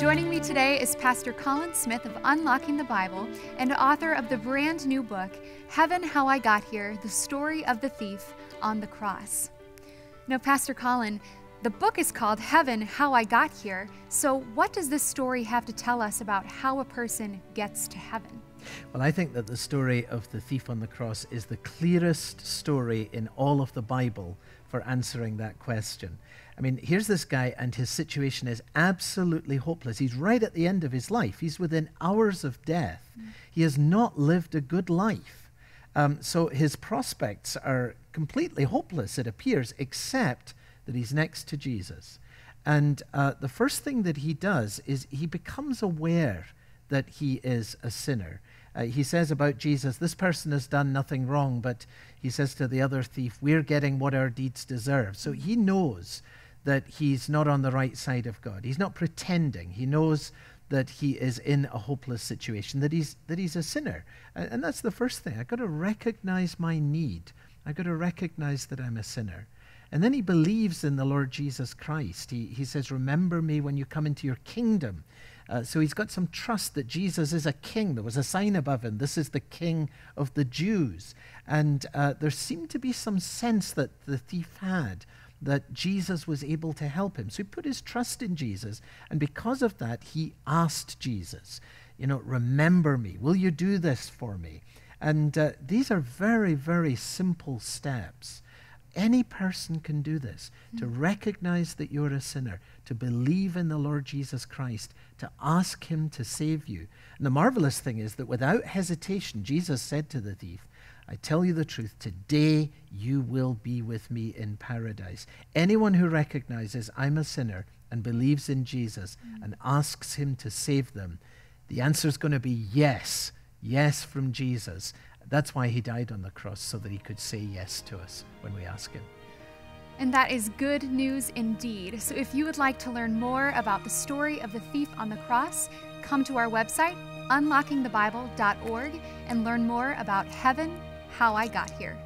Joining me today is Pastor Colin Smith of Unlocking the Bible and author of the brand new book, Heaven How I Got Here The Story of the Thief on the Cross. Now, Pastor Colin, the book is called Heaven How I Got Here. So, what does this story have to tell us about how a person gets to heaven? Well, I think that the story of the thief on the cross is the clearest story in all of the Bible for answering that question. I mean, here's this guy, and his situation is absolutely hopeless. He's right at the end of his life, he's within hours of death. Mm. He has not lived a good life. Um, so his prospects are completely hopeless, it appears, except that he's next to Jesus. And uh, the first thing that he does is he becomes aware that he is a sinner. Uh, he says about Jesus, This person has done nothing wrong, but he says to the other thief, We're getting what our deeds deserve. So he knows that he's not on the right side of God. He's not pretending. He knows that he is in a hopeless situation, that he's, that he's a sinner. And, and that's the first thing. I've got to recognize my need. I've got to recognize that I'm a sinner. And then he believes in the Lord Jesus Christ. He, he says, Remember me when you come into your kingdom. Uh, so he's got some trust that Jesus is a king. There was a sign above him. This is the king of the Jews. And uh, there seemed to be some sense that the thief had that Jesus was able to help him. So he put his trust in Jesus. And because of that, he asked Jesus, You know, remember me. Will you do this for me? And uh, these are very, very simple steps. Any person can do this to mm. recognize that you're a sinner, to believe in the Lord Jesus Christ, to ask Him to save you. And the marvelous thing is that without hesitation, Jesus said to the thief, I tell you the truth, today you will be with me in paradise. Anyone who recognizes I'm a sinner and believes in Jesus mm. and asks him to save them, the answer is going to be yes, yes from Jesus. That's why he died on the cross, so that he could say yes to us when we ask him. And that is good news indeed. So if you would like to learn more about the story of the thief on the cross, come to our website, unlockingthebible.org, and learn more about heaven how I Got Here.